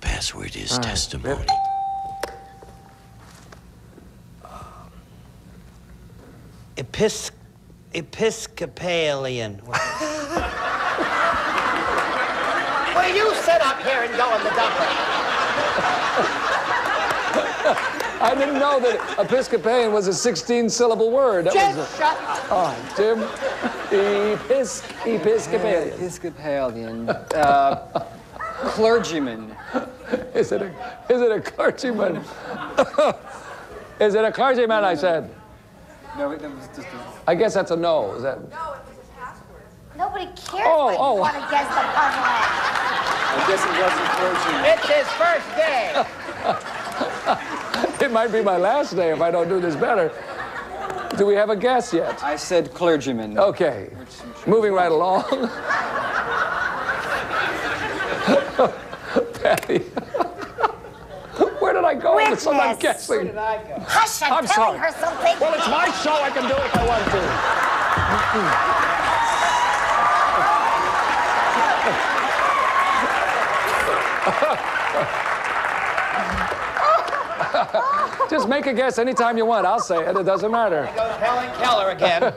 password is testimony. Epis- Episcopalian. Well, you sit up here and go in the dumper. I didn't know that Episcopalian was a 16 syllable word. That was a, shut up. all right, Jim. Epis, Episcopalian. Episcopalian. Uh, clergyman. Is it a, is it a clergyman? is it a clergyman, I said? No, that was just a... I guess that's a no. Is that? No, it was his password. Nobody cares Oh, what oh. you want to guess the puzzle is. I guess it wasn't clergyman. It's his first day. It might be my last day if I don't do this better. Do we have a guess yet? I said clergyman. Okay. Moving right along. Patty. Where did I go? Witness. So I'm guessing. Hush, I'm, I'm telling sorry. her something. Well, it's my show. I can do it if I want to. Just make a guess anytime you want. I'll say it. It doesn't matter. Goes Helen Keller again.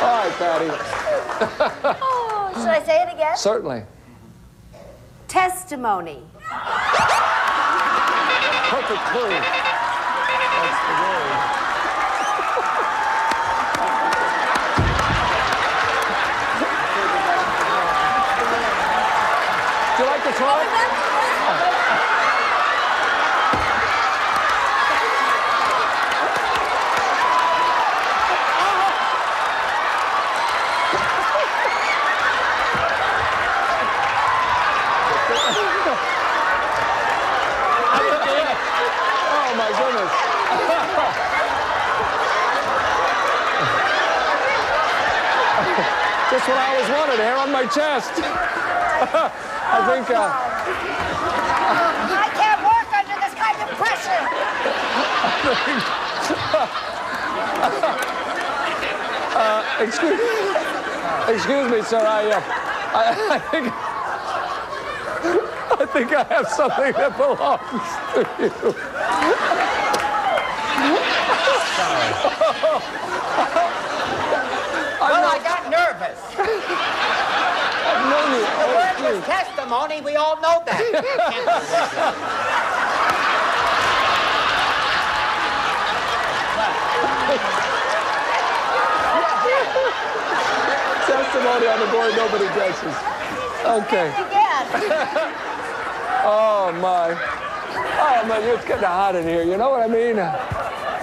All right, Patty. Should I say it again? Certainly. Testimony. Perfect clue. That's the word. Do you like to try? Oh. Just what I always wanted, hair on my chest. I think uh, I can't work under this kind of pressure. excuse, excuse me, sir. I, uh, I, I think I think I have something that belongs to you. Well, I got nervous. I've known you. The Oh, word was testimony. We all know that. Testimony on the board, nobody guesses. Okay. Oh my. Oh man, it's getting hot in here. You know what I mean?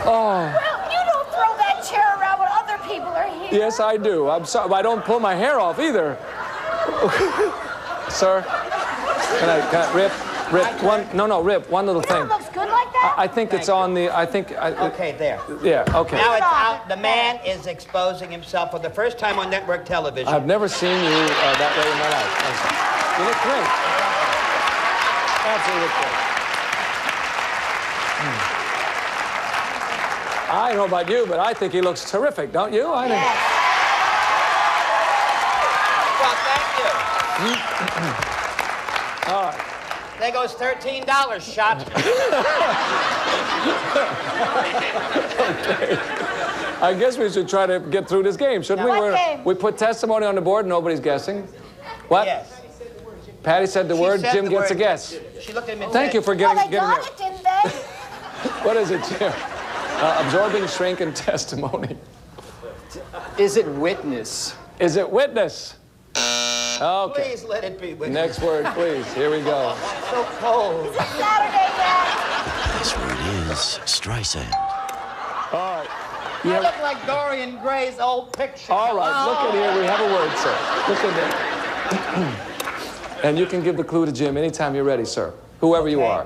Oh. Well, you don't throw that chair around when other people are here. Yes, I do. I'm sorry. I don't pull my hair off either. Sir, can I, can I rip, rip one? No, no, rip one little It thing. looks good like that. I think it's on the. I think. I, Okay, there. Yeah. Okay. Now it's out. The man is exposing himself for the first time on network television. I've never seen you uh, that way in my life. You look great. Absolutely great. Hmm. I don't know about you, but I think he looks terrific, don't you? I think. Yes. Well, thank you. There goes thirteen dollars shot. I guess we should try to get through this game, shouldn't we? What game? We put testimony on the board, nobody's guessing. What? yes. Patty said the She word, said Jim the gets a guess. She looked at me. Thank you for getting, oh, they getting got it, didn't they? What is it, Jim? Uh, absorbing, shrink, and testimony. Is it witness? Is it witness? Okay. Please let it be. With Next word, please. Here we go. So cold. Is it Saturday yet? Password is Streisand. All right. You look like Dorian Gray's old picture. All right, look at here. We have a word, sir. Look at there. and you can give the clue to Jim anytime you're ready, sir. Whoever you are.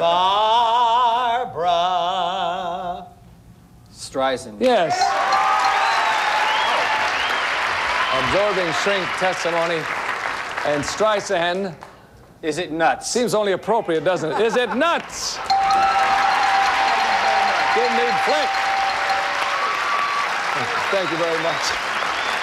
Barbara. Streisand. Yes. Absorbing, shrink, testimony, and Streisand Is it nuts? seems only appropriate, doesn't it? Is it nuts? Didn't need flick. Thank you very much.